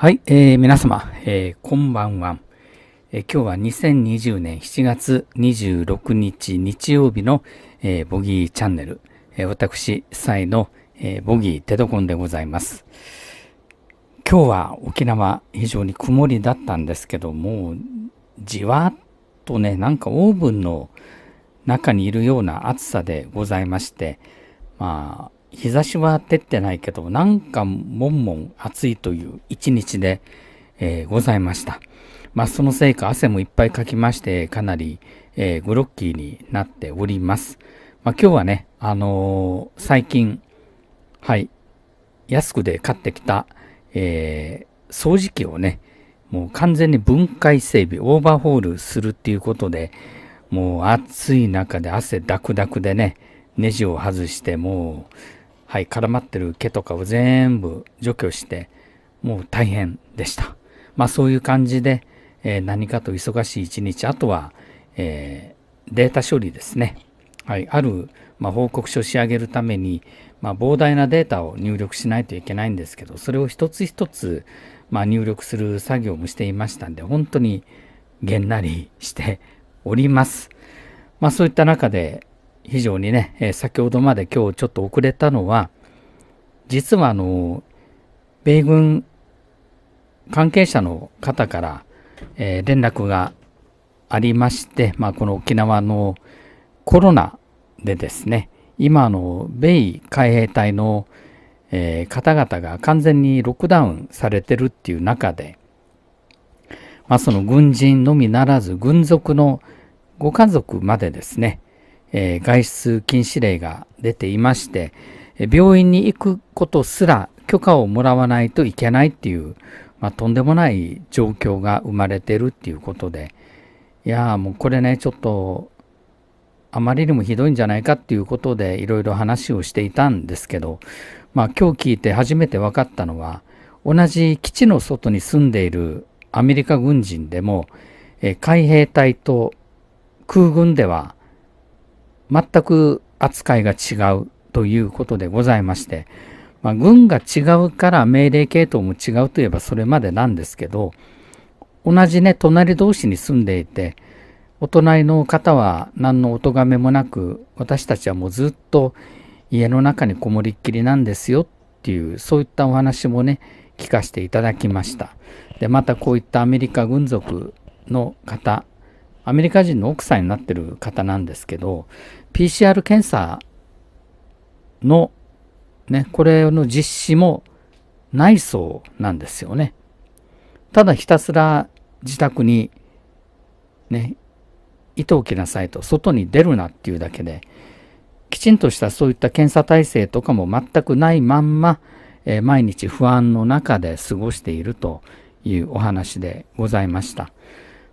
はい、えー、皆様、えー、こんばんは、えー、今日は2020年7月26日日曜日の、えー、ボギーチャンネル、えー、私、サイの、えー、ボギーテドコンでございます。今日は沖縄非常に曇りだったんですけども、じわっとね、なんかオーブンの中にいるような暑さでございまして、まあ、日差しは照ってないけど、なんかもんもん暑いという一日で、えー、ございました。まあ、そのせいか汗もいっぱいかきまして、かなり、えー、グロッキーになっております。まあ、今日はね、あのー、最近、はい、安くで買ってきた、えー、掃除機をね、もう完全に分解整備、オーバーホールするっていうことで、もう暑い中で汗ダクダクでね、ネジを外して、もうはい、絡まってる毛とかを全部除去して、もう大変でした。まあそういう感じで、えー、何かと忙しい一日、あとは、えー、データ処理ですね。はい、ある、まあ、報告書を仕上げるために、まあ、膨大なデータを入力しないといけないんですけど、それを一つ一つ、まあ、入力する作業もしていましたんで、本当にげんなりしております。まあそういった中で、非常にね、え、先ほどまで今日ちょっと遅れたのは、実はあの、米軍関係者の方から、え、連絡がありまして、まあ、この沖縄のコロナでですね、今の米海兵隊の、え、方々が完全にロックダウンされてるっていう中で、まあ、その軍人のみならず軍属のご家族までですね、えー、外出禁止令が出ていまして、病院に行くことすら許可をもらわないといけないっていう、まあ、とんでもない状況が生まれてるっていうことで、いやもうこれね、ちょっと、あまりにもひどいんじゃないかっていうことでいろいろ話をしていたんですけど、まあ今日聞いて初めて分かったのは、同じ基地の外に住んでいるアメリカ軍人でも、え海兵隊と空軍では全く扱いが違うということでございまして、まあ、軍が違うから命令系統も違うといえばそれまでなんですけど、同じね、隣同士に住んでいて、お隣の方は何のお咎めもなく、私たちはもうずっと家の中にこもりっきりなんですよっていう、そういったお話もね、聞かせていただきました。で、またこういったアメリカ軍属の方、アメリカ人の奥さんになってる方なんですけど、PCR 検査の、ね、これの実施もないそうなんですよね。ただひたすら自宅にね、いておきなさいと、外に出るなっていうだけで、きちんとしたそういった検査体制とかも全くないまんま、えー、毎日不安の中で過ごしているというお話でございました。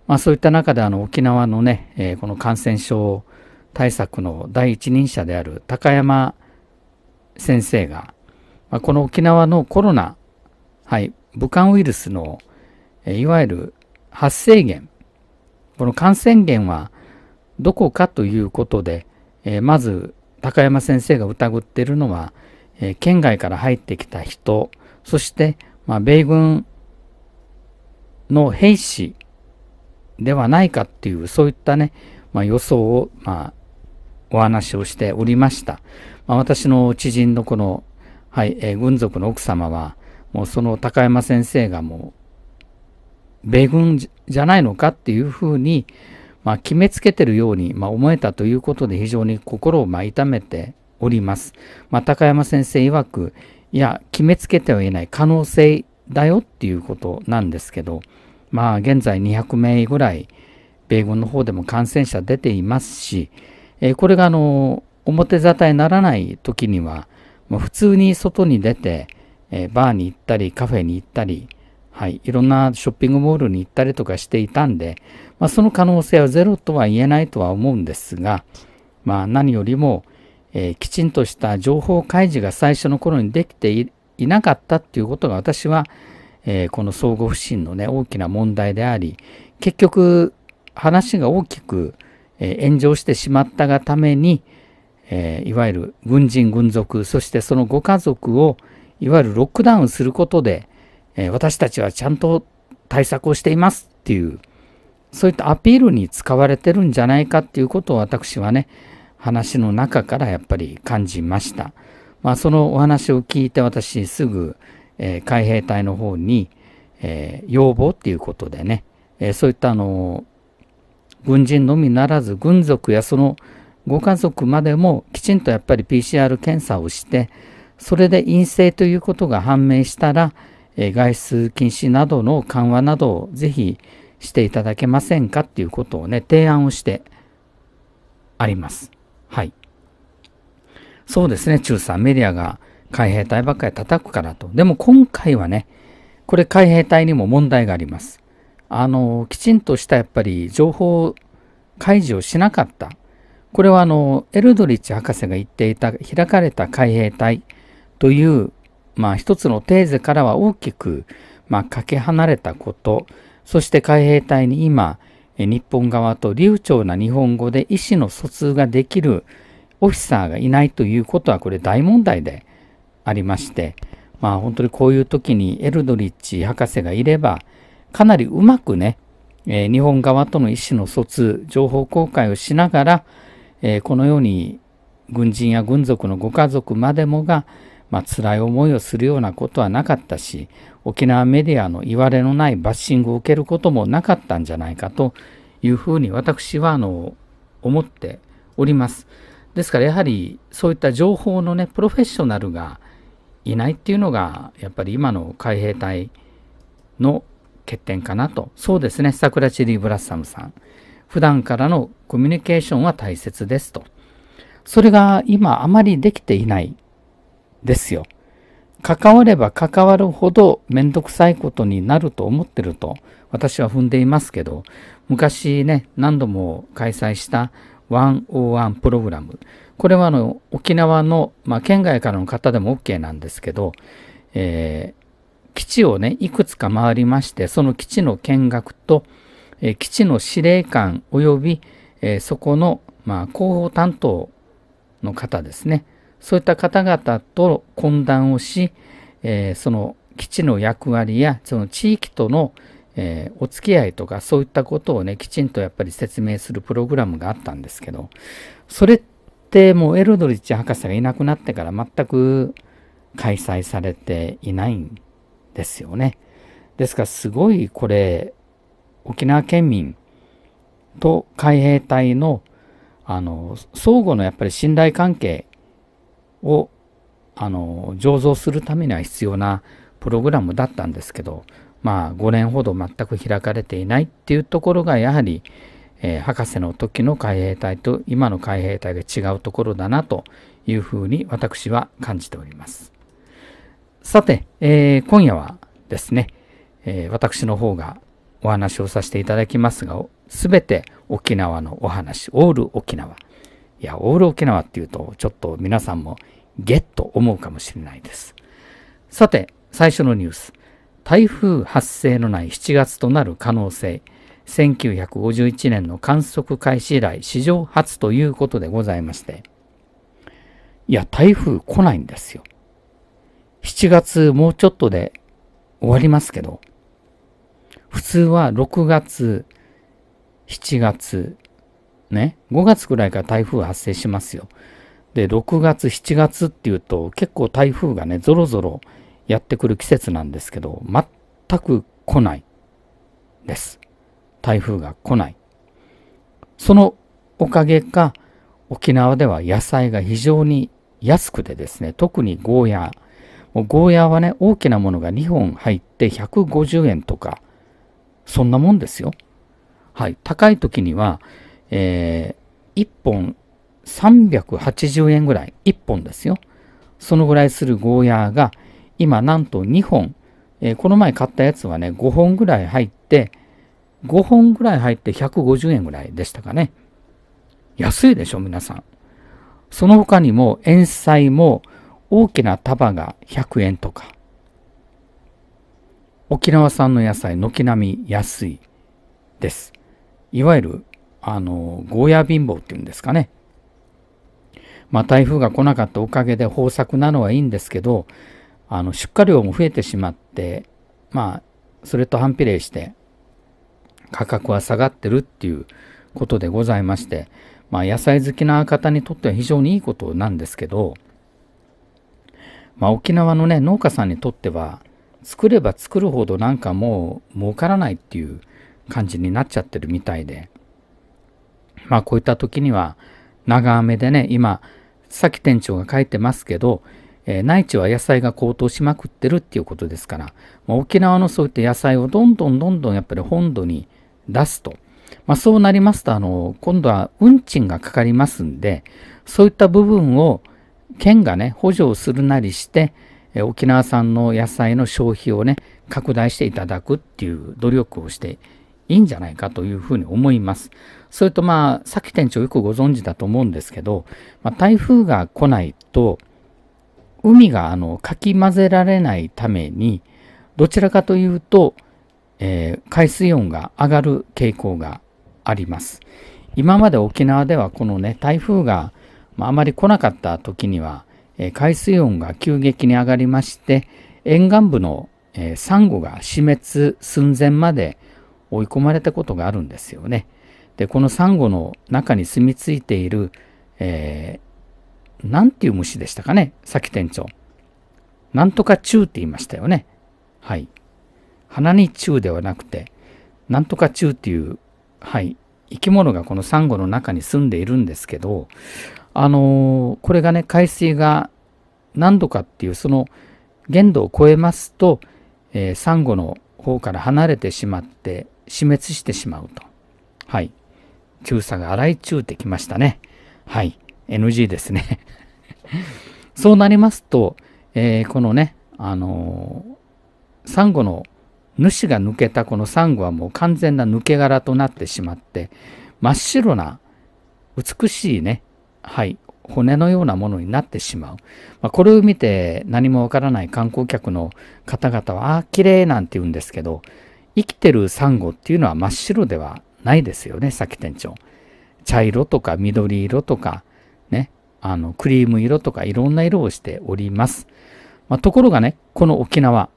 まあ、そういった中であの沖縄のね、えー、この感染症対策の第一人者である高山先生が、まあ、この沖縄のコロナ、はい、武漢ウイルスの、えー、いわゆる発生源、この感染源はどこかということで、えー、まず高山先生が疑っているのは、えー、県外から入ってきた人、そして、まあ、米軍の兵士ではないかっていう、そういったね、まあ、予想を、まあ、お話をしておりました。まあ、私の知人のこの、はい、えー、軍属の奥様は、もうその高山先生がもう、米軍じゃないのかっていうふうに、まあ、決めつけてるように、まあ、思えたということで非常に心をまあ痛めております。まあ、高山先生曰く、いや、決めつけてはいない可能性だよっていうことなんですけど、まあ現在200名ぐらい米軍の方でも感染者出ていますし、えこれがあの表沙汰にならない時には、もう普通に外に出て、えバーに行ったりカフェに行ったり、はい、いろんなショッピングモールに行ったりとかしていたんで、まあ、その可能性はゼロとは言えないとは思うんですが、まあ、何よりも、えー、きちんとした情報開示が最初の頃にできていなかったっていうことが私は、えー、この相互不信のね、大きな問題であり、結局、話が大きく、えー、炎上してしまったがために、えー、いわゆる軍人、軍属、そしてそのご家族を、いわゆるロックダウンすることで、え、私たちはちゃんと対策をしていますっていう、そういったアピールに使われてるんじゃないかっていうことを私はね、話の中からやっぱり感じました。まあ、そのお話を聞いて私すぐ、えー、海兵隊の方に、えー、要望っていうことでね、えー、そういったあの軍人のみならず軍属やそのご家族までもきちんとやっぱり PCR 検査をしてそれで陰性ということが判明したら、え外出禁止などの緩和などをぜひしていただけませんかっていうことをね提案をしてあります。はい。そうですね、中さんメディアが海兵隊ばっかり叩くからと。でも今回はね、これ海兵隊にも問題があります。あの、きちんとしたやっぱり情報開示をしなかった。これはあの、エルドリッチ博士が言っていた開かれた海兵隊という、まあ一つのテーゼからは大きく、まあかけ離れたこと、そして海兵隊に今、日本側と流暢な日本語で意思の疎通ができるオフィサーがいないということはこれ大問題でありまして、まあ本当にこういう時にエルドリッチ博士がいれば、かなりうまくね、えー、日本側との意思の疎通、情報公開をしながら、えー、このように軍人や軍属のご家族までもが、まあ辛い思いをするようなことはなかったし、沖縄メディアの言われのないバッシングを受けることもなかったんじゃないかというふうに私はあの思っております。ですからやはりそういった情報のねプロフェッショナルがいないっていうのがやっぱり今の海兵隊の欠点かなと。そうですね。桜チリー・ブラッサムさん。普段からのコミュニケーションは大切ですと。それが今あまりできていないですよ。関われば関わるほどめんどくさいことになると思ってると私は踏んでいますけど昔ね何度も開催した101プログラム。これはあの沖縄の、まあ、県外からの方でも OK なんですけど、えー、基地をね、いくつか回りまして、その基地の見学と、えー、基地の司令官及び、えー、そこの、まあ、広報担当の方ですね。そういった方々と懇談をし、えその基地の役割やその地域との、えー、お付き合いとかそういったことをね、きちんとやっぱり説明するプログラムがあったんですけど、それってもうエルドリッチ博士がいなくなってから全く開催されていないんですよね。ですからすごいこれ、沖縄県民と海兵隊のあの相互のやっぱり信頼関係をあの醸造するためには必要なプログラムだったんですけどまあ、5年ほど全く開かれていないっていうところがやはり、えー、博士の時の海兵隊と今の海兵隊が違うところだなというふうに私は感じております。さて、えー、今夜はですね、えー、私の方がお話をさせていただきますが、すべて沖縄のお話、オール沖縄。いや、オール沖縄っていうと、ちょっと皆さんもゲッと思うかもしれないです。さて、最初のニュース。台風発生のない7月となる可能性。1951年の観測開始以来史上初ということでございまして。いや台風来ないんですよ。7月もうちょっとで終わりますけど。普通は6月7月ね5月ぐらいから台風発生しますよ。で6月7月っていうと結構台風がねぞろぞろやってくる季節なんですけど、全く来ないです。台風が来ない。そのおかげか、沖縄では野菜が非常に安くてですね、特にゴーヤー。もうゴーヤーはね、大きなものが2本入って150円とか、そんなもんですよ。はい。高い時には、えー、1本380円ぐらい、1本ですよ。そのぐらいするゴーヤーが今なんと2本、えー、この前買ったやつはね、5本ぐらい入って、5本ぐらい入って150円ぐらいでしたかね。安いでしょ、皆さん。その他にも、塩菜も大きな束が100円とか。沖縄産の野菜、軒並み安いです。いわゆる、あの、ゴーヤ貧乏っていうんですかね。まあ台風が来なかったおかげで豊作なのはいいんですけど、あの出荷量も増えてしまって、まあ、それと反比例して価格は下がってるっていうことでございまして、まあ、野菜好きな方にとっては非常にいいことなんですけど、まあ、沖縄のね、農家さんにとっては、作れば作るほどなんかもう儲からないっていう感じになっちゃってるみたいで、まあこういった時には長雨でね、今、さっき店長が書いてますけど、えー、内地は野菜が高騰しまくってるっていうことですから、まあ、沖縄のそういった野菜をどんどんどんどんやっぱり本土に出すと。まあ、そうなりますと、あの、今度は運賃がかかりますんで、そういった部分を県がね、補助をするなりして、え沖縄産の野菜の消費をね、拡大していただくっていう努力をしていいんじゃないかというふうに思います。それとまあ、さっき店長よくご存知だと思うんですけど、まあ、台風が来ないと、海があのかき混ぜられないために、どちらかというと、えー、海水温が上がる傾向があります。今まで沖縄ではこのね、台風が、まあ、あまり来なかった時には、えー、海水温が急激に上がりまして、沿岸部の、えー、サンゴが死滅寸前まで追い込まれたことがあるんですよね。で、このサンゴの中に住み着いている、えー、なんていう虫でしたかね、さき店長。なんとか虫って言いましたよね。はい。鼻に虫ではなくて、なんとか虫っていう、はい、生き物がこのサンゴの中に住んでいるんですけど、あのー、これがね、海水が何度かっていうその限度を超えますと、えー、サンゴの方から離れてしまって死滅してしまうと。はい。中佐が荒い中ってきましたね。はい。NG ですね。そうなりますと、えー、このね、あのー、サンゴの主が抜けたこのサンゴはもう完全な抜け殻となってしまって、真っ白な美しいね、はい、骨のようなものになってしまう。まあ、これを見て何もわからない観光客の方々は、ああ、綺麗なんて言うんですけど、生きてるサンゴっていうのは真っ白ではないですよね、さっき店長。茶色とか緑色とか、あの、クリーム色とかいろんな色をしております。まあ、ところがね、この沖縄、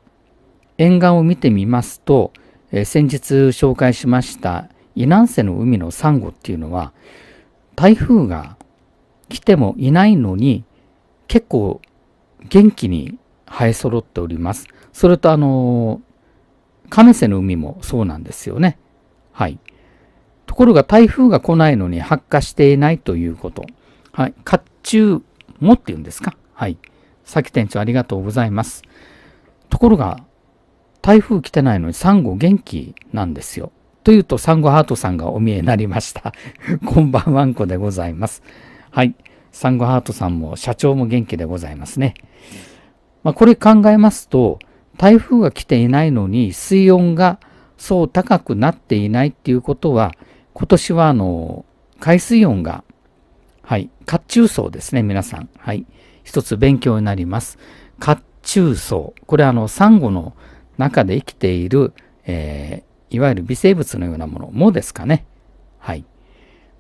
沿岸を見てみますと、えー、先日紹介しました伊南瀬の海のサンゴっていうのは、台風が来てもいないのに、結構元気に生え揃っております。それとあの、亀瀬の海もそうなんですよね。はい。ところが台風が来ないのに発火していないということ。はい。甲冑もって言うんですか？はい。さき店長ありがとうございます。ところが、台風来てないのにサンゴ元気なんですよ。というと、サンゴハートさんがお見えになりました。こんばんはんこでございます。はい。サンゴハートさんも社長も元気でございますね。まあ、これ考えますと、台風が来ていないのに水温がそう高くなっていないっていうことは、今年はあの、海水温が、はい、褐虫層ですね、皆さん。はい。一つ勉強になります。褐虫層。これはあの、サンゴの中で生きている、えー、いわゆる微生物のようなものもですかね。はい。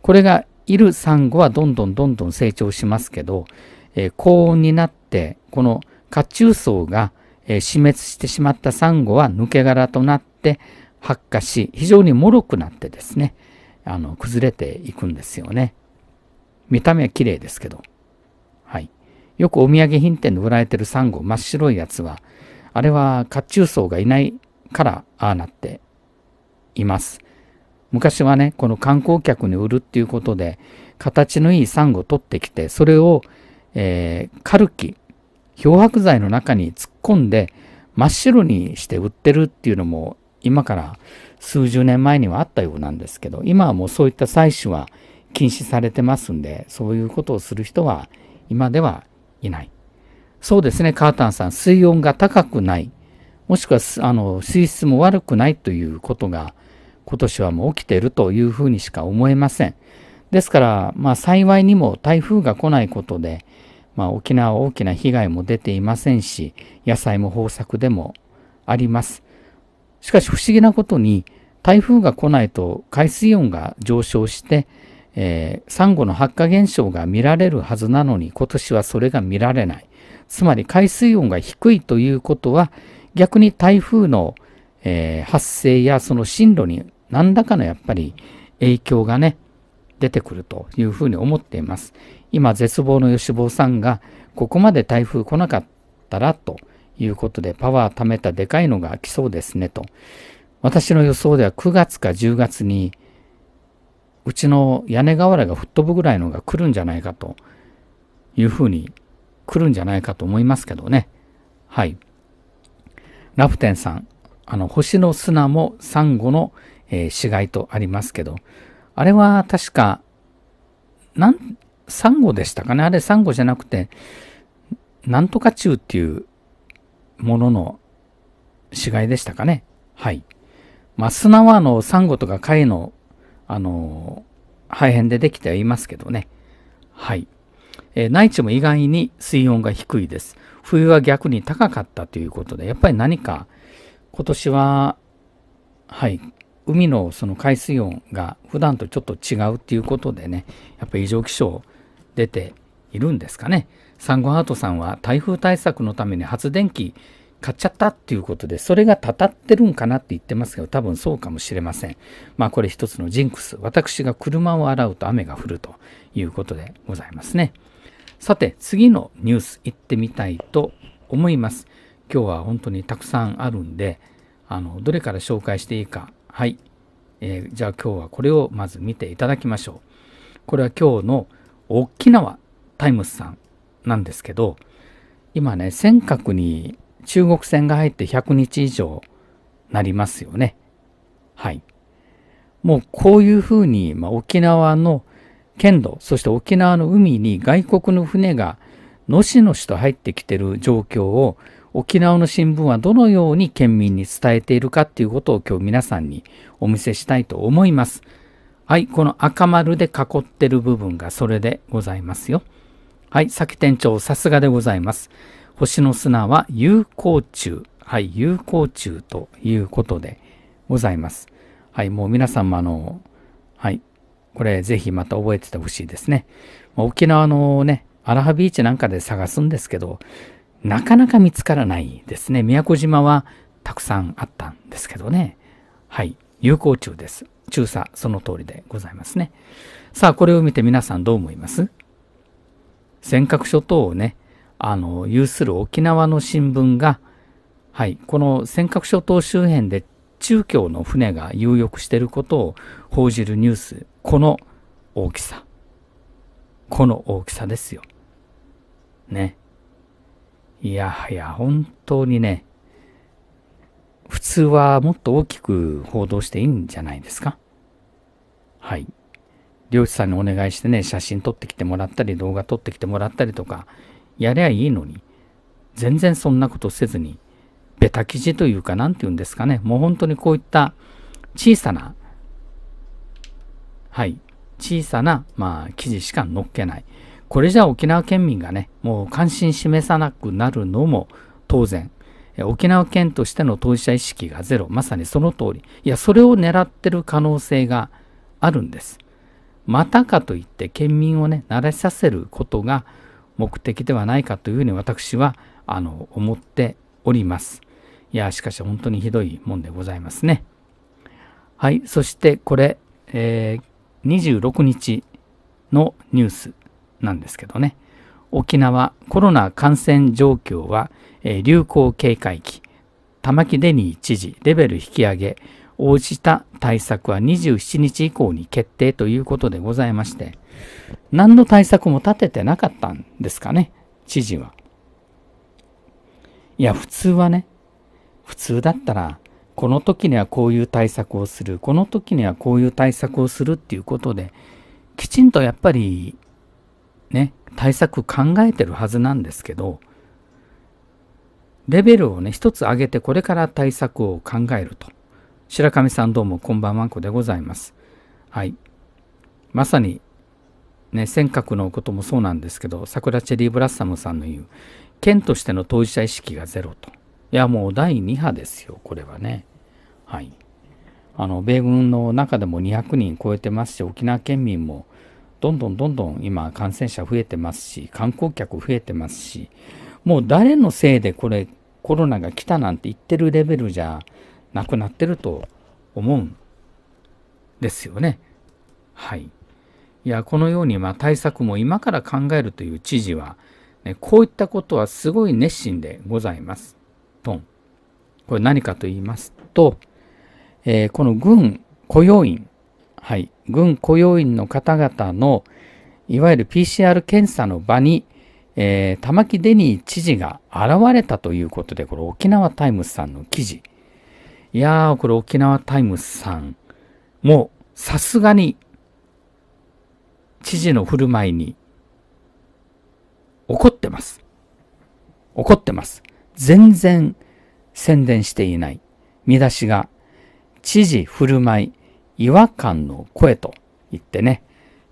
これがいるサンゴはどんどんどんどん成長しますけど、えー、高温になって、この褐虫層が、えー、死滅してしまったサンゴは抜け殻となって発火し、非常に脆くなってですね、あの、崩れていくんですよね。見た目は綺麗ですけど。はい。よくお土産品店で売られてるサンゴ、真っ白いやつは、あれは甲冑層がいないからああなっています。昔はね、この観光客に売るっていうことで、形のいいサンゴを取ってきて、それを、えー、カルキ、漂白剤の中に突っ込んで、真っ白にして売ってるっていうのも、今から数十年前にはあったようなんですけど、今はもうそういった採取は禁止されてますんで、そういうことをする人は今ではいない。そうですね、カータンさん、水温が高くない、もしくはあの水質も悪くないということが今年はもう起きているというふうにしか思えません。ですから、まあ幸いにも台風が来ないことで、まあ沖縄は大きな被害も出ていませんし、野菜も豊作でもあります。しかし不思議なことに台風が来ないと海水温が上昇して、えー、サンゴの発火現象が見られるはずなのに今年はそれが見られない。つまり海水温が低いということは逆に台風のえー、発生やその進路に何らかのやっぱり影響がね、出てくるというふうに思っています。今、絶望の吉坊さんが、ここまで台風来なかったらということで、パワー貯めたでかいのが来そうですねと。私の予想では9月か10月に、うちの屋根瓦が吹っ飛ぶぐらいのが来るんじゃないかというふうに来るんじゃないかと思いますけどね。はい。ラフテンさん、あの、星の砂もサンゴの、えー、死骸とありますけど、あれは確か、なん、サンゴでしたかね？あれサンゴじゃなくて、なんとか中っていうものの死骸でしたかね？はい。まあ、砂はあの、サンゴとか貝の、あの、破片でできてはいますけどね。はい。えー、内地も意外に水温が低いです。冬は逆に高かったということで、やっぱり何か今年は、はい、海のその海水温が普段とちょっと違うっていうことでね、やっぱり異常気象出ているんですかね。サンゴハートさんは台風対策のために発電機買っちゃったっていうことで、それがたたってるんかなって言ってますけど、多分そうかもしれません。まあこれ一つのジンクス。私が車を洗うと雨が降るということでございますね。さて、次のニュース行ってみたいと思います。今日は本当にたくさんあるんで、あの、どれから紹介していいか。はい。えー、じゃあ今日はこれをまず見ていただきましょう。これは今日の沖縄タイムスさんなんですけど、今ね、尖閣に中国船が入って100日以上なりますよね。はい。もうこういうふうに、まあ、沖縄の県土、そして沖縄の海に外国の船がのしのしと入ってきてる状況を沖縄の新聞はどのように県民に伝えているかっていうことを今日皆さんにお見せしたいと思います。はい、この赤丸で囲ってる部分がそれでございますよ。はい、先店長さすがでございます。星の砂は有効虫。はい、有効虫ということでございます。はい、もう皆さんもあの、はい、これぜひまた覚えててほしいですね。沖縄のね、アラハビーチなんかで探すんですけど、なかなか見つからないですね。宮古島はたくさんあったんですけどね。はい。有効中です。中佐、その通りでございますね。さあ、これを見て皆さんどう思います？尖閣諸島をね、あの、有する沖縄の新聞が、はい、この尖閣諸島周辺で中共の船が有力していることを報じるニュース、この大きさ。この大きさですよ。ね。いやはや、本当にね、普通はもっと大きく報道していいんじゃないですかはい。漁師さんにお願いしてね、写真撮ってきてもらったり、動画撮ってきてもらったりとか、やりゃいいのに、全然そんなことせずに、ベタ記事というか、なんて言うんですかね、もう本当にこういった小さな、はい、小さな、まあ、記事しか載っけない。これじゃ沖縄県民がね、もう関心示さなくなるのも当然。沖縄県としての当事者意識がゼロ。まさにその通り。いや、それを狙ってる可能性があるんです。またかといって県民をね、慣れさせることが目的ではないかというふうに私は、あの、思っております。いや、しかし本当にひどいもんでございますね。はい。そしてこれ、えー、26日のニュースなんですけどね。沖縄コロナ感染状況は、えー、流行警戒期、玉城デニー知事レベル引き上げ、応じた対策は27日以降に決定ということでございまして、何の対策も立ててなかったんですかね、知事は。いや、普通はね、普通だったら、この時にはこういう対策をする、この時にはこういう対策をするっていうことで、きちんとやっぱりね、対策考えてるはずなんですけど、レベルをね、一つ上げてこれから対策を考えると。白神さんどうもこんばんはんこでございます。はい。まさに、ね、尖閣のこともそうなんですけど、桜チェリーブラッサムさんの言う、県としての当事者意識がゼロと。いや、もう第2波ですよ、これはね。はい。あの、米軍の中でも200人超えてますし、沖縄県民もどんどんどんどん今感染者増えてますし、観光客増えてますし、もう誰のせいでこれコロナが来たなんて言ってるレベルじゃなくなってると思うんですよね。はい。いや、このようにま対策も今から考えるという知事は、ね、こういったことはすごい熱心でございます。と。これ何かと言いますと、えー、この軍雇用員、はい、軍雇用員の方々のいわゆる PCR 検査の場に、えー、玉城デニー知事が現れたということで、これ沖縄タイムズさんの記事。いやー、これ沖縄タイムズさんもうさすがに知事の振る舞いに怒ってます。怒ってます。全然宣伝していない。見出しが、知事振る舞い、違和感の声と言ってね、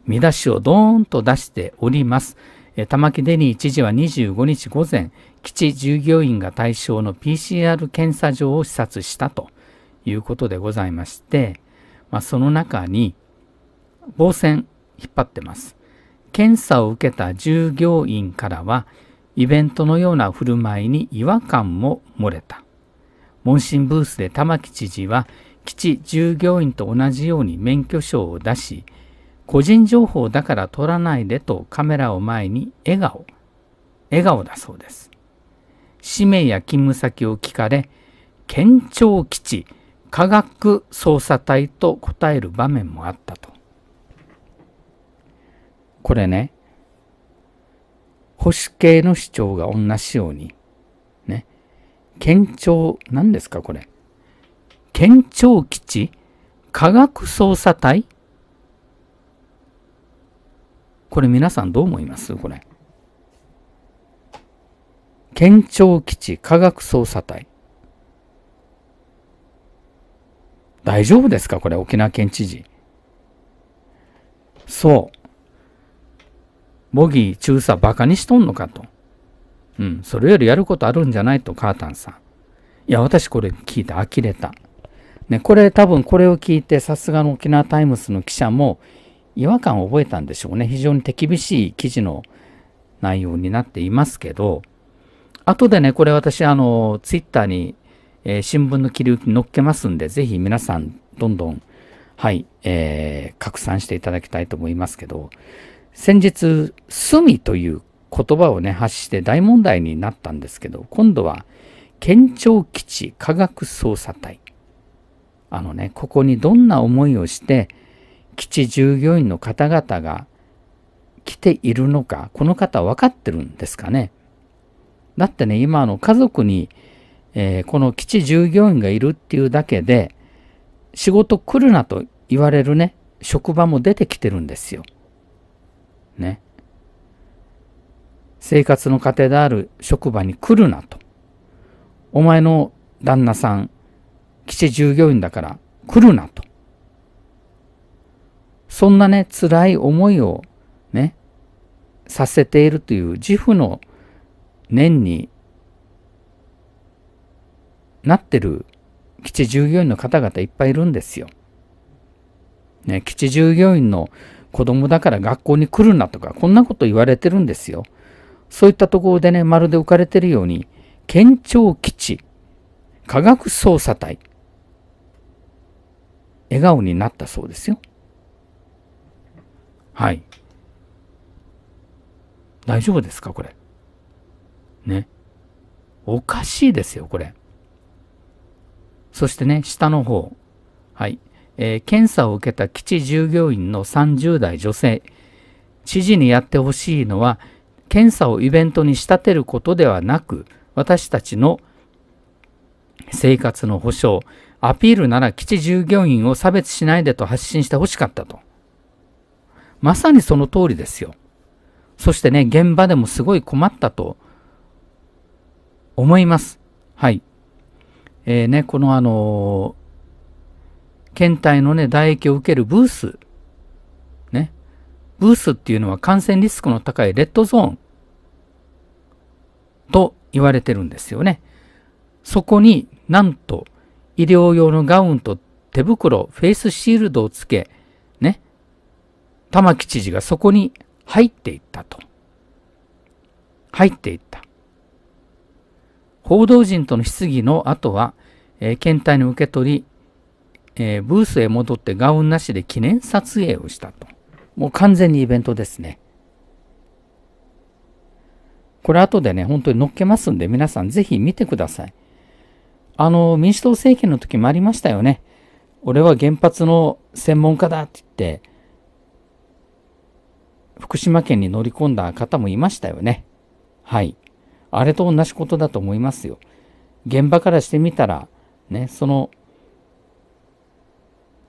見出しをドーンと出しております。え玉城デニー知事は25日午前、基地従業員が対象の PCR 検査場を視察したということでございまして、まあ、その中に防線引っ張ってます。検査を受けた従業員からは、イベントのような振る舞いに違和感も漏れた。問診ブースで玉城知事は、基地従業員と同じように免許証を出し、個人情報だから撮らないでとカメラを前に笑顔。笑顔だそうです。氏名や勤務先を聞かれ、県庁基地科学捜査隊と答える場面もあったと。これね、保守系の主張が同じように、ね、県庁、何ですかこれ？県庁基地科学捜査隊？これ皆さんどう思いますこれ？県庁基地科学捜査隊。大丈夫ですか？これ、沖縄県知事。そう。ボギー中佐バカにしとんのかと。うん、それよりやることあるんじゃないと、カータンさん。いや、私これ聞いて呆れた。ね、これ多分これを聞いて、さすがの沖縄タイムスの記者も違和感を覚えたんでしょうね。非常に手厳しい記事の内容になっていますけど、後でね、これ私、あの、ツイッターに、えー、新聞の切り抜き載っけますんで、ぜひ皆さん、どんどん、はい、えー、拡散していただきたいと思いますけど、先日、隅という言葉をね、発して大問題になったんですけど、今度は、県庁基地科学捜査隊。あのね、ここにどんな思いをして、基地従業員の方々が来ているのか、この方は分かってるんですかね。だってね、今の家族に、えー、この基地従業員がいるっていうだけで、仕事来るなと言われるね、職場も出てきてるんですよ。ね。生活の糧である職場に来るなと。お前の旦那さん、基地従業員だから来るなと。そんなね、辛い思いをね、させているという自負の念になってる基地従業員の方々いっぱいいるんですよ。ね、基地従業員の子供だから学校に来るなとか、こんなこと言われてるんですよ。そういったところでね、まるで浮かれてるように、県庁基地、科学捜査隊、笑顔になったそうですよ。はい。大丈夫ですかこれ。ね。おかしいですよ、これ。そしてね、下の方。はい。えー、検査を受けた基地従業員の30代女性。知事にやってほしいのは、検査をイベントに仕立てることではなく、私たちの生活の保障、アピールなら基地従業員を差別しないでと発信してほしかったと。まさにその通りですよ。そしてね、現場でもすごい困ったと思います。はい。えー、ね、このあのー、検体のね、唾液を受けるブース。ね。ブースっていうのは感染リスクの高いレッドゾーンと言われてるんですよね。そこになんと医療用のガウンと手袋、フェイスシールドをつけ、ね。玉城知事がそこに入っていったと。入っていった。報道陣との質疑の後は、えー、検体の受け取り、えー、ブースへ戻ってガウンなしで記念撮影をしたと。もう完全にイベントですね。これ後でね、本当に載っけますんで、皆さんぜひ見てください。あの、民主党政権の時もありましたよね。俺は原発の専門家だって言って、福島県に乗り込んだ方もいましたよね。はい。あれと同じことだと思いますよ。現場からしてみたら、ね、その、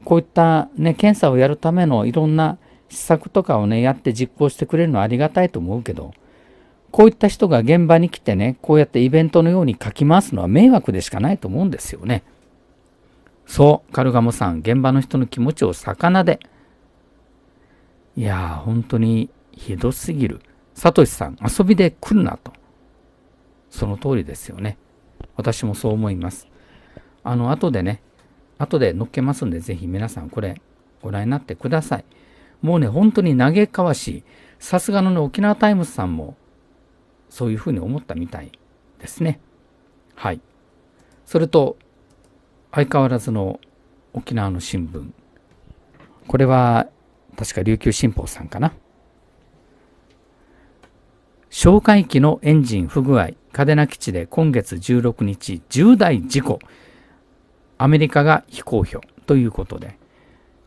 こういったね、検査をやるためのいろんな施策とかをね、やって実行してくれるのはありがたいと思うけど、こういった人が現場に来てね、こうやってイベントのように書き回すのは迷惑でしかないと思うんですよね。そう、カルガモさん、現場の人の気持ちを魚で。いやー、本当にひどすぎる。サトシさん、遊びで来るなと。その通りですよね。私もそう思います。あの、後でね、後で載っけますんで、ぜひ皆さんこれご覧になってください。もうね、本当に嘆かわしい。さすがのね、沖縄タイムズさんもそういうふうに思ったみたいですね。はい。それと、相変わらずの沖縄の新聞。これは、確か琉球新報さんかな。哨戒機のエンジン不具合、嘉手納基地で今月16日、重大事故。アメリカが非公表ということで。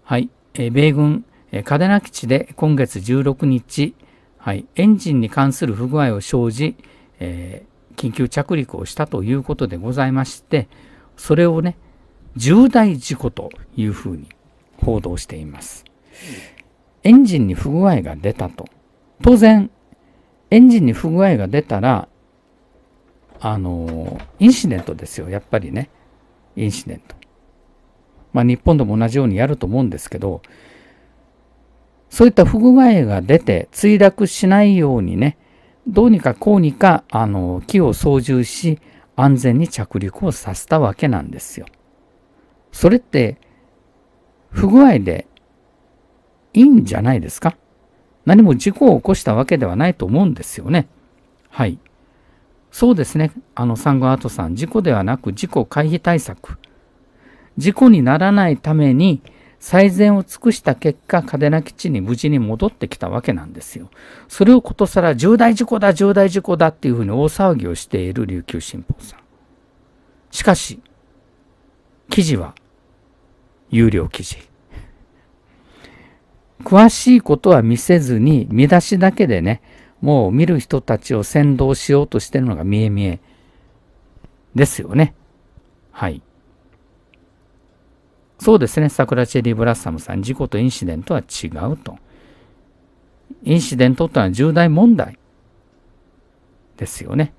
はい。え米軍、嘉手納基地で今月16日、はい、エンジンに関する不具合を生じ、えー、緊急着陸をしたということでございまして、それをね、重大事故というふうに報道しています。エンジンに不具合が出たと。当然、エンジンに不具合が出たら、あの、インシデントですよ、やっぱりね。インシデント。まあ日本でも同じようにやると思うんですけど、そういった不具合が出て墜落しないようにね、どうにかこうにか、あの、木を操縦し、安全に着陸をさせたわけなんですよ。それって、不具合でいいんじゃないですか？何も事故を起こしたわけではないと思うんですよね。はい。そうですね。あの、サンゴアートさん、事故ではなく事故回避対策。事故にならないために、最善を尽くした結果、嘉手納基地に無事に戻ってきたわけなんですよ。それをことさら重大事故だ、重大事故だっていうふうに大騒ぎをしている琉球新報さん。しかし、記事は有料記事。詳しいことは見せずに、見出しだけでね、もう見る人たちを先導しようとしてるのが見え見えですよね。はい。そうですね、桜チェリーブラッサムさん、事故とインシデントは違うと。インシデントというのは重大問題ですよね。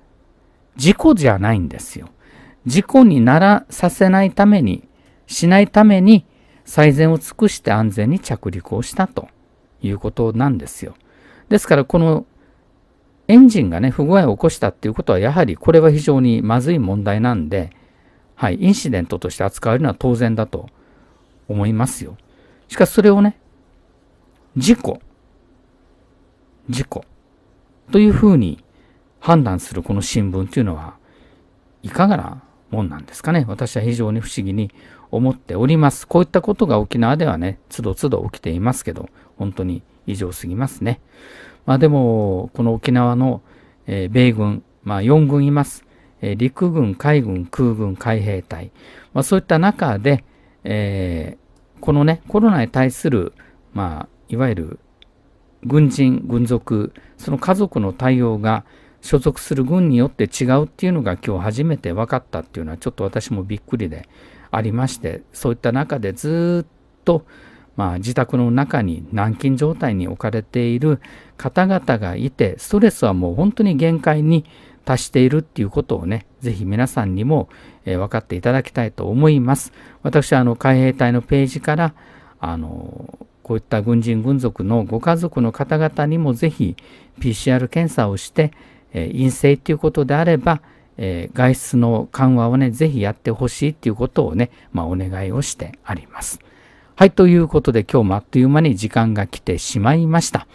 事故じゃないんですよ。事故にならさせないために、しないために最善を尽くして安全に着陸をしたということなんですよ。ですからこのエンジンがね、不具合を起こしたっていうことはやはりこれは非常にまずい問題なんで、はい、インシデントとして扱われるのは当然だと思いますよ。しかしそれをね、事故、事故というふうに判断するこの新聞というのは、いかがなもんなんですかね。私は非常に不思議に思っております。こういったことが沖縄ではね、つどつど起きていますけど、本当に異常すぎますね。まあでも、この沖縄の、えー、米軍、まあ4軍います。えー、陸軍、海軍、空軍、海兵隊。まあそういった中で、えー、このね、コロナに対する、まあ、いわゆる軍人、軍属、その家族の対応が所属する軍によって違うっていうのが今日初めて分かったっていうのはちょっと私もびっくりでありまして、そういった中でずっと、まあ、自宅の中に軟禁状態に置かれている方々がいて、ストレスはもう本当に限界に達しているっていうことをね、ぜひ皆さんにも、えー、分かっていただきたいと思います。私はあの海兵隊のページから、あのこういった軍人軍属のご家族の方々にもぜひ PCR 検査をして、えー、陰性ということであれば、えー、外出の緩和をね、ぜひやってほしいということをね、まあ、お願いをしてあります。はい、ということで今日もあっという間に時間が来てしまいました。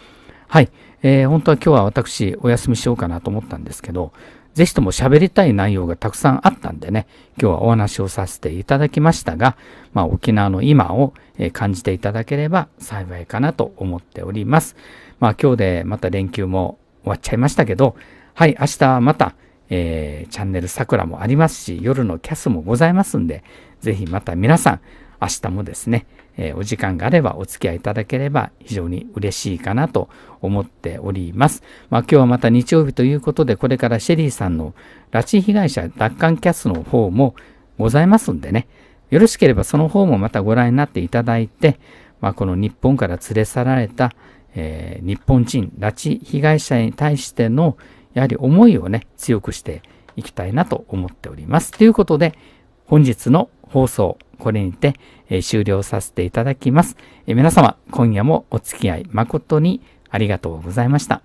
はい、えー、本当は今日は私お休みしようかなと思ったんですけど、ぜひとも喋りたい内容がたくさんあったんでね、今日はお話をさせていただきましたが、まあ、沖縄の今を感じていただければ幸いかなと思っております。まあ、今日でまた連休も終わっちゃいましたけど、はい、明日また、えー、チャンネル桜もありますし、夜のキャスもございますんで、ぜひまた皆さん、明日もですね、えー、お時間があればお付き合いいただければ非常に嬉しいかなと思っております。まあ、今日はまた日曜日ということで、これからシェリーさんの拉致被害者奪還キャスの方もございますんでね、よろしければその方もまたご覧になっていただいて、まあ、この日本から連れ去られた、えー、日本人拉致被害者に対してのやはり思いをね、強くしていきたいなと思っております。ということで、本日の放送、これにて、え終了させていただきます。え皆様、今夜もお付き合い誠にありがとうございました。